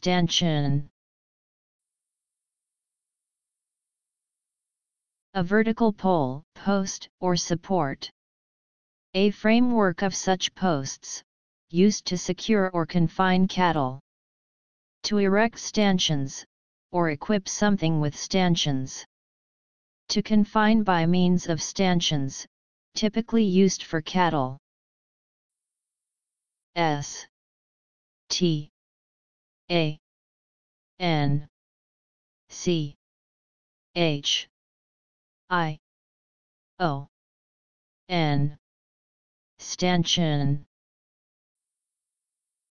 stanchion. A vertical pole, post, or support. A framework of such posts, used to secure or confine cattle. To erect stanchions, or equip something with stanchions. To confine by means of stanchions, typically used for cattle. S T A. N. C. H. I. O. N. Stanchion